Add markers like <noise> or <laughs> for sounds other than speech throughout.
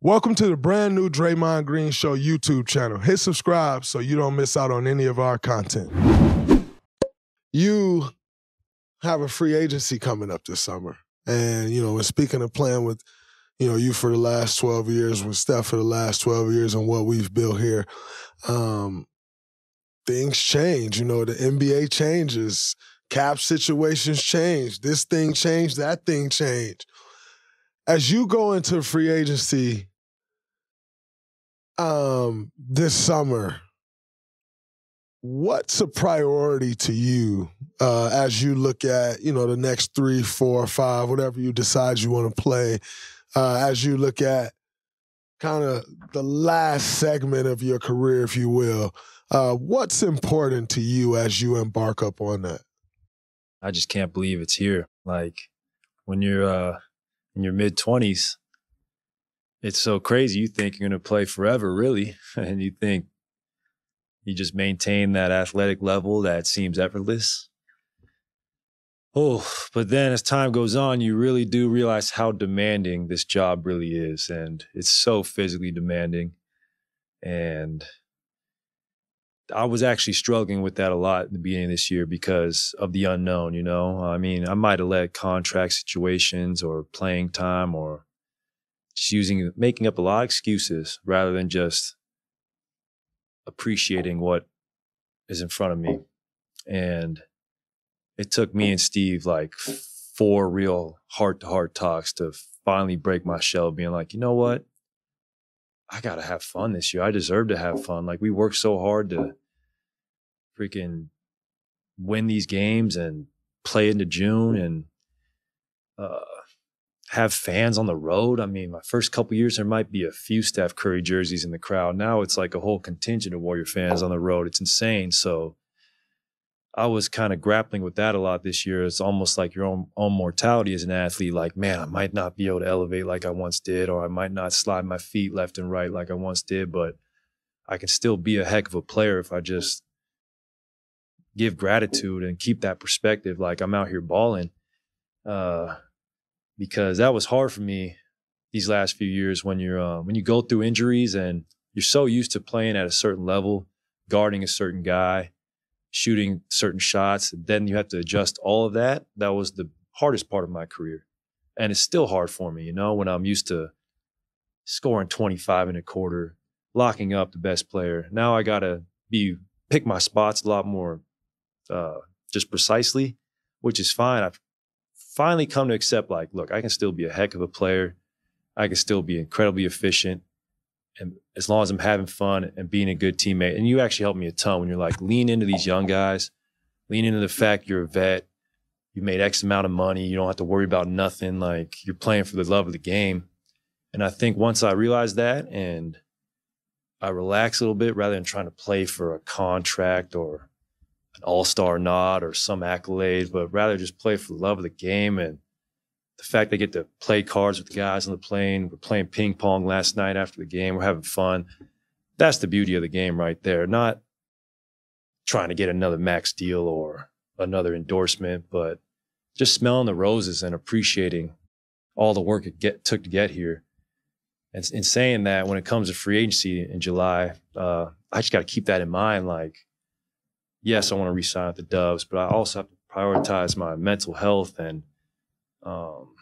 Welcome to the brand new Draymond Green Show YouTube channel. Hit subscribe so you don't miss out on any of our content. You have a free agency coming up this summer. And, you know, speaking of playing with, you know, you for the last 12 years, with Steph for the last 12 years and what we've built here, um, things change. You know, the NBA changes, cap situations change, this thing changed, that thing changed as you go into free agency um, this summer, what's a priority to you uh, as you look at you know the next three, four, five, whatever you decide you want to play? Uh, as you look at kind of the last segment of your career, if you will, uh, what's important to you as you embark up on that? I just can't believe it's here. Like when you're uh, in your mid twenties, it's so crazy. You think you're going to play forever, really, <laughs> and you think you just maintain that athletic level that seems effortless. Oh, but then as time goes on, you really do realize how demanding this job really is, and it's so physically demanding. And I was actually struggling with that a lot in the beginning of this year because of the unknown, you know. I mean, I might have let contract situations or playing time or just using making up a lot of excuses rather than just appreciating what is in front of me. And it took me and Steve like four real heart to heart talks to finally break my shell, being like, you know what? I gotta have fun this year. I deserve to have fun. Like we worked so hard to freaking win these games and play into June and uh, have fans on the road. I mean, my first couple years there might be a few Steph Curry jerseys in the crowd. Now it's like a whole contingent of Warrior fans on the road. It's insane. So I was kind of grappling with that a lot this year. It's almost like your own own mortality as an athlete. Like, man, I might not be able to elevate like I once did, or I might not slide my feet left and right like I once did, but I can still be a heck of a player if I just give gratitude and keep that perspective. Like I'm out here balling. Uh, because that was hard for me these last few years when you're uh, when you go through injuries and you're so used to playing at a certain level, guarding a certain guy, shooting certain shots, then you have to adjust all of that. That was the hardest part of my career. And it's still hard for me, you know, when I'm used to scoring 25 in a quarter, locking up the best player. Now I got to be pick my spots a lot more uh, just precisely, which is fine. I've finally come to accept like, look, I can still be a heck of a player. I can still be incredibly efficient. And as long as I'm having fun and being a good teammate, and you actually helped me a ton when you're like, lean into these young guys, lean into the fact you're a vet, you made X amount of money, you don't have to worry about nothing. Like you're playing for the love of the game. And I think once I realized that and I relax a little bit rather than trying to play for a contract or an all star nod or some accolade, but rather just play for the love of the game and the fact they get to play cards with the guys on the plane. We're playing ping pong last night after the game. We're having fun. That's the beauty of the game right there. Not trying to get another max deal or another endorsement, but just smelling the roses and appreciating all the work it get, took to get here. And in saying that, when it comes to free agency in July, uh, I just got to keep that in mind. Like, yes, I want to resign with the Dubs, but I also have to prioritize my mental health and, um,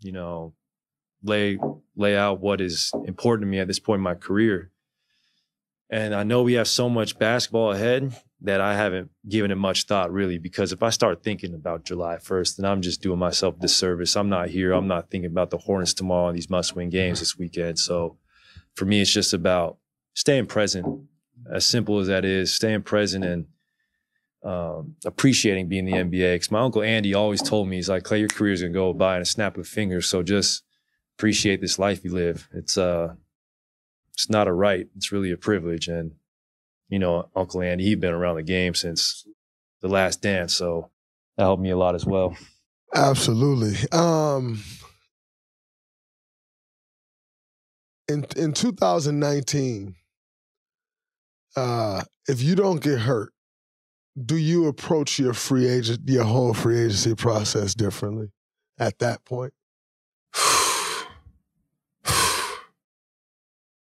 you know, lay lay out what is important to me at this point in my career. And I know we have so much basketball ahead that I haven't given it much thought really, because if I start thinking about July 1st, then I'm just doing myself disservice. I'm not here. I'm not thinking about the Hornets tomorrow and these must win games this weekend. So for me, it's just about staying present as simple as that is, staying present and um, appreciating being the NBA. Because my uncle Andy always told me, he's like, Klay, your career's gonna go by in a snap of fingers. So just appreciate this life you live. It's uh, it's not a right. It's really a privilege. And you know, Uncle Andy, he'd been around the game since the Last Dance, so that helped me a lot as well. Absolutely. Um, in in 2019 uh, if you don't get hurt, do you approach your free agent, your whole free agency process differently at that point? <sighs>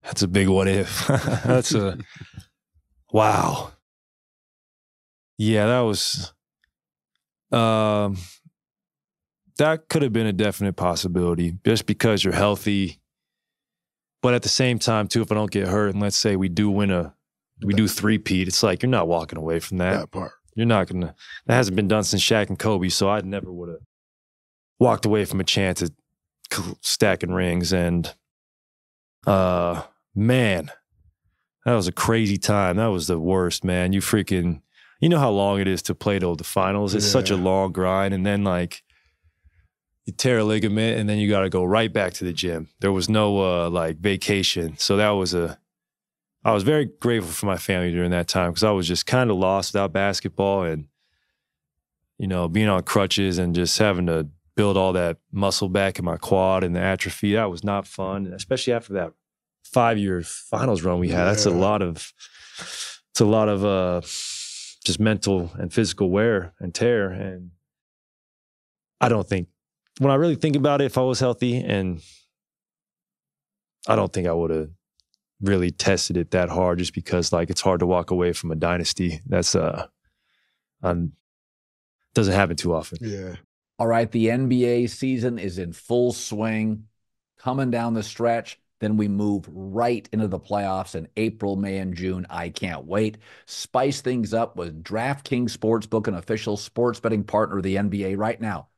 That's a big what if. <laughs> That's a <laughs> wow. Yeah, that was um that could have been a definite possibility just because you're healthy. But at the same time, too, if I don't get hurt and let's say we do win a we do three peat, it's like you're not walking away from that. That part. You're not gonna that hasn't been done since Shaq and Kobe, so I never would have walked away from a chance at stacking rings and uh man, that was a crazy time. That was the worst, man. You freaking you know how long it is to play to the finals. It's such a long grind, and then like you tear a ligament, and then you got to go right back to the gym. There was no uh, like vacation, so that was a. I was very grateful for my family during that time because I was just kind of lost without basketball, and you know, being on crutches and just having to build all that muscle back in my quad and the atrophy. That was not fun, especially after that five year finals run we had. That's a lot of. It's a lot of uh, just mental and physical wear and tear. And I don't think, when I really think about it, if I was healthy, and I don't think I would have really tested it that hard just because, like, it's hard to walk away from a dynasty. That's, uh, um, doesn't happen too often. Yeah. All right, the NBA season is in full swing, coming down the stretch. Then we move right into the playoffs in April, May, and June. I can't wait. Spice things up with DraftKings Sportsbook, an official sports betting partner of the NBA right now.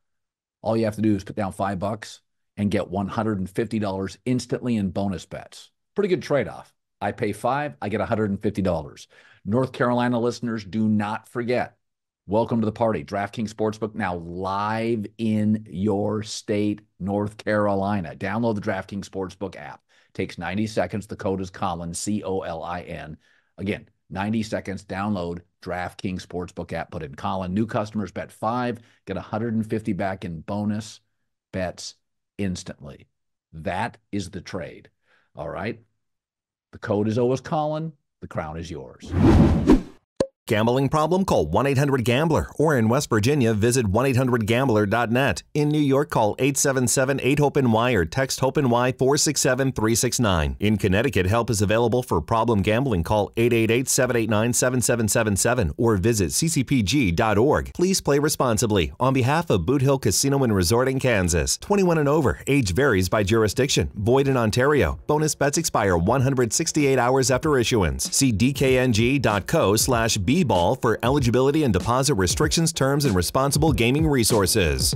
All you have to do is put down five bucks and get $150 instantly in bonus bets. Pretty good trade off. I pay five, I get $150. North Carolina listeners, do not forget Welcome to the party. DraftKings Sportsbook now live in your state, North Carolina. Download the DraftKings Sportsbook app. Takes 90 seconds. The code is Colin, C O L I N. Again, 90 seconds. Download DraftKings Sportsbook app. Put in Colin. New customers bet five, get 150 back in bonus bets instantly. That is the trade. All right. The code is always Colin. The crown is yours. Gambling problem? Call 1 800 Gambler. Or in West Virginia, visit 1 800 Gambler.net. In New York, call 877 8 HOPE NY or text HOPE NY 467 369. In Connecticut, help is available for problem gambling. Call 888 789 7777 or visit ccpg.org. Please play responsibly. On behalf of Boot Hill Casino and Resort in Kansas, 21 and over. Age varies by jurisdiction. Void in Ontario. Bonus bets expire 168 hours after issuance. See dkng.co slash bball for eligibility and deposit restrictions, terms, and responsible gaming resources.